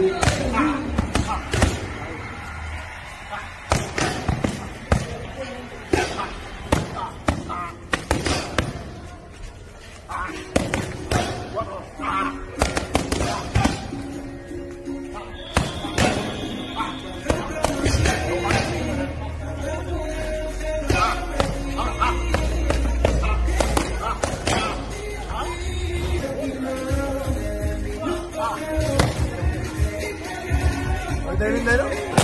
Ah! They're in the middle?